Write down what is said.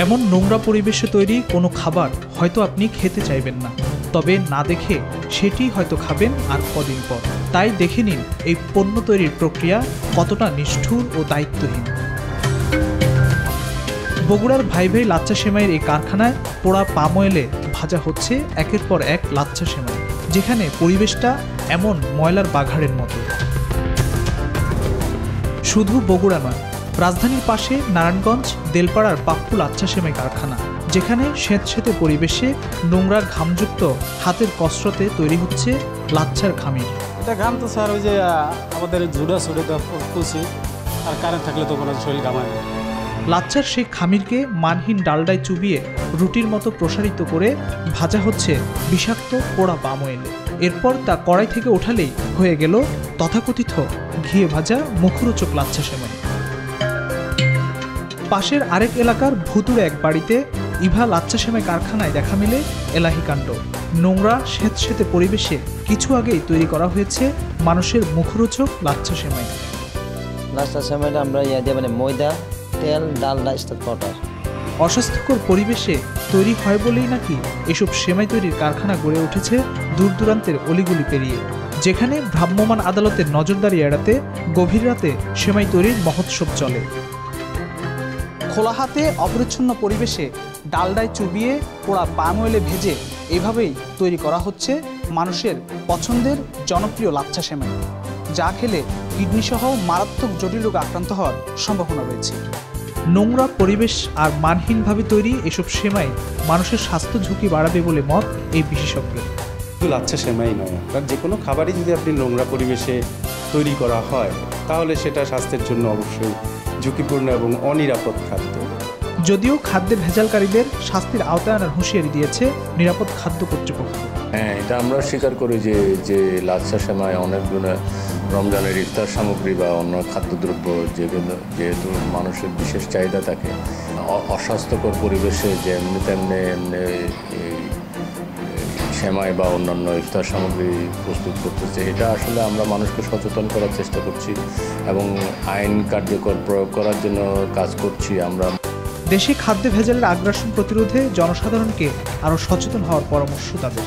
এমন নোংরা পরিবেশে তৈরি কোনো খাবার হয়তো আপনি খেতে চাইবেন না। তবে না দেখে সেটি হয়তো খাবেন আর কদিন পর। তাই দেখে নিন এই পণ্য তৈরির প্রক্রিয়া কতটা নিষ্ঠুর ও দায়িত্বহীন। বগুড়ার ভাই ভাই লাচ্চা সেমাইয়ের এই কারখানায় পোড়া পাম অয়েলে ভাজা হচ্ছে একের পর এক লাচ্চা সেমাই, যেখানে পরিবেশটা এমন ময়লার বাঘাড়ের মতো। শুধু বগুড়া নয় রাজধানীর পাশে নারায়ণগঞ্জ দেলপাড়ার পাপ্পু লাচ্চা সেমাই কারখানা যেখানে স্যাঁতস্যাঁতে পরিবেশে নোংরার ঘামযুক্ত হাতের কসরতে তৈরি হচ্ছে লাচ্ছার খামির। এটা ঘাম তো স্যার ওই যে আমাদের ঝুড়া ছুড়ে তো আর কারেন্ট থাকলে তো কোনো শরীর ঘামায় না। লাচ্চার সেই খামিরকে মানহীন ডালডায় চুবিয়ে রুটির মতো প্রসারিত করে ভাজা হচ্ছে বিষাক্ত পোড়া পাম অয়েলে এরপর তা কড়াই থেকে ওঠালেই হয়ে গেল তথাকথিত ঘিয়ে ভাজা মুখরোচক লাচ্চা সেমাই। পাশের আরেক এলাকার ভুতুর এক বাড়িতে ইভা লাচ্চা সেমাই কারখানায় দেখা মিলে এলাহি কাণ্ড। নোংরা স্যাঁতস্যাঁতে পরিবেশে কিছু আগেই তৈরি করা হয়েছে মানুষের মুখরোচক লাচ্চা সেমাই লাস্টার সময়টা আমরা ইয়া দিয়ে মানে ময়দা তেল ডালডা স্টার্ট পাউডার। অস্বাস্থ্যকর পরিবেশে তৈরি হয় বলেই নাকি এসব সেমাই তৈরির কারখানা গড়ে উঠেছে দূর দূরান্তের অলিগুলি পেরিয়ে যেখানে ভ্রাম্যমাণ আদালতের নজরদারি এড়াতে গভীর রাতে সেমাই তৈরির মহোৎসব চলে। খোলা হাতে অপরিচ্ছন্ন পরিবেশে ডালডায় চুবিয়ে পোড়া পাম অয়েলে ভেজে এভাবেই তৈরি করা হচ্ছে মানুষের পছন্দের জনপ্রিয় লাচ্ছা সেমাই। যা খেলে কিডনি সহ মারাত্মক জটিল রোগে আক্রান্ত হওয়ার সম্ভাবনা রয়েছে। নোংরা পরিবেশ আর মানহীনভাবে তৈরি এসব সেমাই মানুষের স্বাস্থ্য ঝুঁকি বাড়াবে বলে মত এই বিশেষজ্ঞের শুধু লাচ্ছা সেমাই নয়, কারণ যে কোনো খাবারই যদি আপনি নোংরা পরিবেশে তৈরি করা হয়, তাহলে সেটা স্বাস্থ্যের জন্য অবশ্যই ঝুঁকিপূর্ণ এবং অনিরাপদ খাদ্য। যদিও খাদ্যে ভেজালকারীদের শাস্তির আওতায় আনার হুঁশিয়ারি দিয়েছে নিরাপদ খাদ্য কর্তৃপক্ষ। হ্যাঁ এটা আমরা স্বীকার করি যে যে লাচ্ছা সেমায় অনেকগুলো রমজানের ইফতার সামগ্রী বা অন্য খাদ্যদ্রব্য যেগুলো যেহেতু মানুষের বিশেষ চাহিদা থাকে অস্বাস্থ্যকর পরিবেশে যেমনি তেমনি এমনি এই সেমাই বা অন্যান্য ইফতার সামগ্রী প্রস্তুত করতেছে। এটা আসলে আমরা মানুষকে সচেতন করার চেষ্টা করছি এবং আইন কার্যকর প্রয়োগ করার জন্য কাজ করছি আমরা। দেশে খাদ্যে ভেজালের আগ্রাসন প্রতিরোধে জনসাধারণকে আরও সচেতন হওয়ার পরামর্শ তাদের।